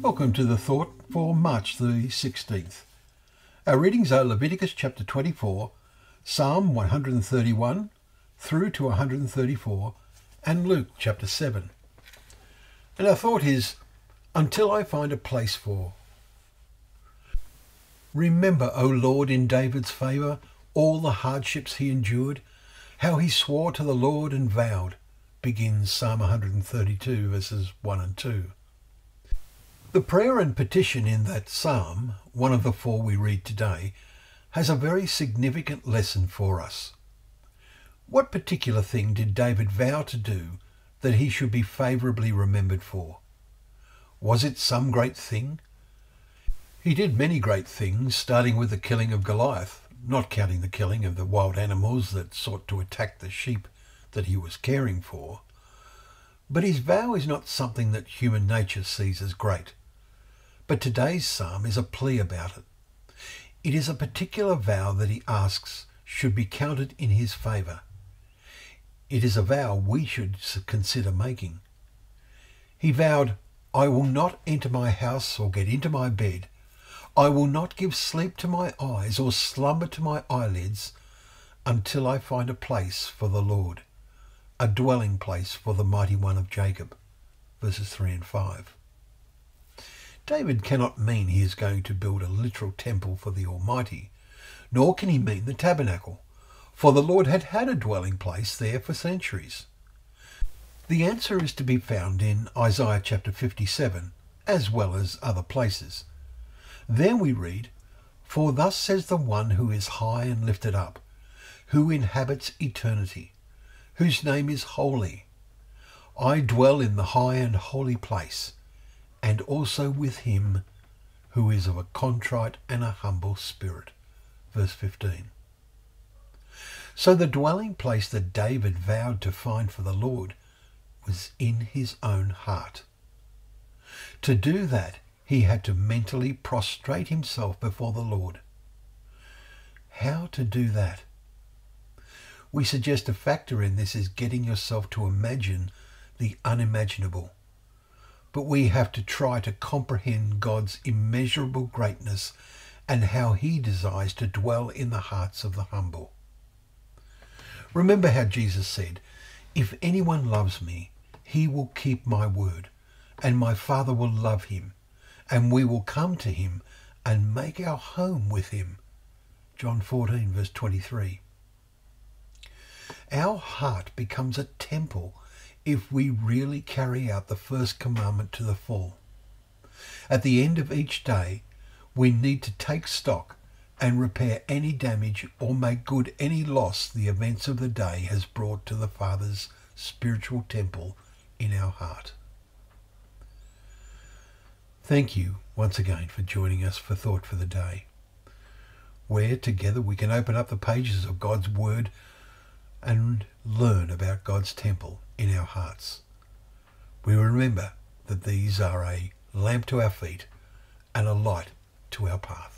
Welcome to the thought for March the 16th. Our readings are Leviticus chapter 24, Psalm 131 through to 134, and Luke chapter 7. And our thought is until I find a place for. Remember, O Lord, in David's favour, all the hardships he endured, how he swore to the Lord and vowed, begins Psalm 132, verses 1 and 2. The prayer and petition in that psalm, one of the four we read today, has a very significant lesson for us. What particular thing did David vow to do that he should be favourably remembered for? Was it some great thing? He did many great things, starting with the killing of Goliath, not counting the killing of the wild animals that sought to attack the sheep that he was caring for. But his vow is not something that human nature sees as great. But today's psalm is a plea about it. It is a particular vow that he asks should be counted in his favour. It is a vow we should consider making. He vowed, I will not enter my house or get into my bed. I will not give sleep to my eyes or slumber to my eyelids until I find a place for the Lord, a dwelling place for the mighty one of Jacob. Verses 3 and 5. David cannot mean he is going to build a literal temple for the Almighty, nor can he mean the tabernacle, for the Lord had had a dwelling place there for centuries. The answer is to be found in Isaiah chapter 57, as well as other places. There we read, For thus says the one who is high and lifted up, who inhabits eternity, whose name is holy. I dwell in the high and holy place, and also with him who is of a contrite and a humble spirit. Verse 15. So the dwelling place that David vowed to find for the Lord was in his own heart. To do that, he had to mentally prostrate himself before the Lord. How to do that? We suggest a factor in this is getting yourself to imagine the unimaginable but we have to try to comprehend God's immeasurable greatness and how he desires to dwell in the hearts of the humble. Remember how Jesus said, If anyone loves me, he will keep my word, and my Father will love him, and we will come to him and make our home with him. John 14, verse 23. Our heart becomes a temple if we really carry out the first commandment to the full. At the end of each day, we need to take stock and repair any damage or make good any loss the events of the day has brought to the Father's spiritual temple in our heart. Thank you once again for joining us for Thought for the Day, where together we can open up the pages of God's Word and learn about God's temple in our hearts. We remember that these are a lamp to our feet and a light to our path.